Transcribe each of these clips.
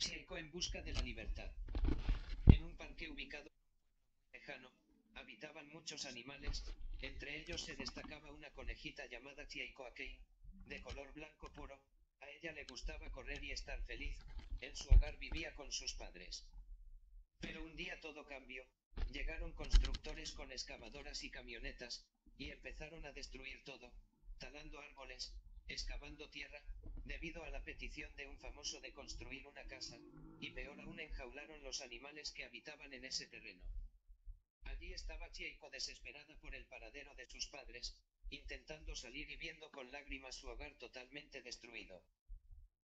Chieko en busca de la libertad. En un parque ubicado lejano, habitaban muchos animales, entre ellos se destacaba una conejita llamada Chieko Akei, de color blanco puro, a ella le gustaba correr y estar feliz, en su hogar vivía con sus padres. Pero un día todo cambió, llegaron constructores con excavadoras y camionetas, y empezaron a destruir todo, talando árboles, excavando tierra, debido a la petición de un famoso de construir una casa, y peor aún enjaularon los animales que habitaban en ese terreno. Allí estaba Chieko desesperada por el paradero de sus padres, intentando salir y viendo con lágrimas su hogar totalmente destruido.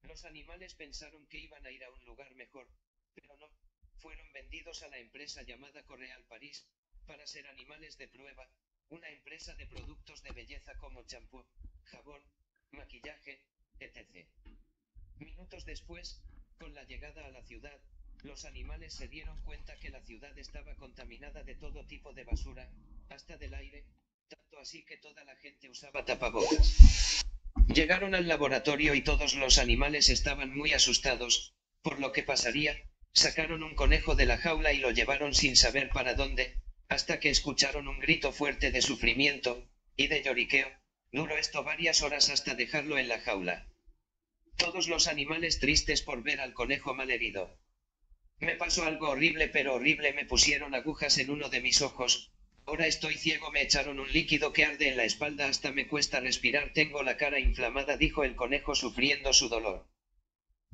Los animales pensaron que iban a ir a un lugar mejor, pero no, fueron vendidos a la empresa llamada Correal París, para ser animales de prueba, una empresa de productos de belleza como champú, jabón, maquillaje, etc. Minutos después, con la llegada a la ciudad, los animales se dieron cuenta que la ciudad estaba contaminada de todo tipo de basura, hasta del aire, tanto así que toda la gente usaba tapabocas. Llegaron al laboratorio y todos los animales estaban muy asustados, por lo que pasaría, sacaron un conejo de la jaula y lo llevaron sin saber para dónde, hasta que escucharon un grito fuerte de sufrimiento, y de lloriqueo, duró esto varias horas hasta dejarlo en la jaula. Todos los animales tristes por ver al conejo malherido. Me pasó algo horrible pero horrible me pusieron agujas en uno de mis ojos, ahora estoy ciego me echaron un líquido que arde en la espalda hasta me cuesta respirar tengo la cara inflamada dijo el conejo sufriendo su dolor.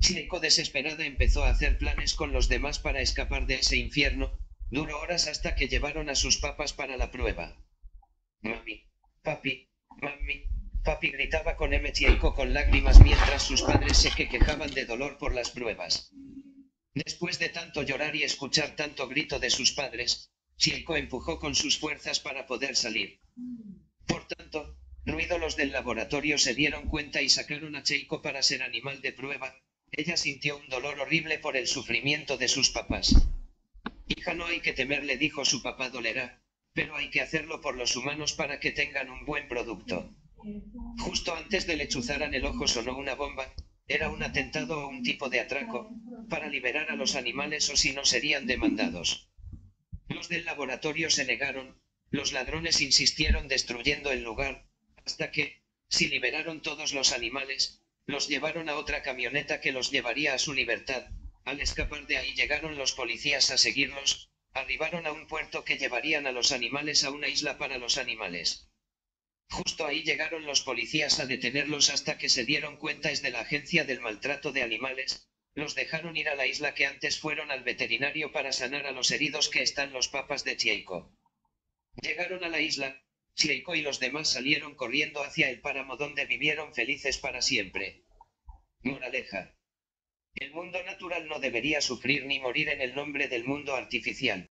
Chieko desesperada empezó a hacer planes con los demás para escapar de ese infierno, duró horas hasta que llevaron a sus papas para la prueba. Mami, papi, mami, papi gritaba con. Chieko con lágrimas mientras sus padres se que quejaban de dolor por las pruebas. Después de tanto llorar y escuchar tanto grito de sus padres, Chieko empujó con sus fuerzas para poder salir. Por tanto, ruido los del laboratorio se dieron cuenta y sacaron a Cheiko para ser animal de prueba, ella sintió un dolor horrible por el sufrimiento de sus papás. Hija, no hay que temerle, dijo su papá dolerá, pero hay que hacerlo por los humanos para que tengan un buen producto. Justo antes de lechuzaran el ojo sonó una bomba, era un atentado o un tipo de atraco, para liberar a los animales o si no serían demandados. Los del laboratorio se negaron, los ladrones insistieron destruyendo el lugar, hasta que, si liberaron todos los animales, los llevaron a otra camioneta que los llevaría a su libertad. Al escapar de ahí llegaron los policías a seguirlos, arribaron a un puerto que llevarían a los animales a una isla para los animales. Justo ahí llegaron los policías a detenerlos hasta que se dieron cuenta es de la agencia del maltrato de animales, los dejaron ir a la isla que antes fueron al veterinario para sanar a los heridos que están los papas de Chieko. Llegaron a la isla, Chieko y los demás salieron corriendo hacia el páramo donde vivieron felices para siempre. Moraleja. El mundo natural no debería sufrir ni morir en el nombre del mundo artificial.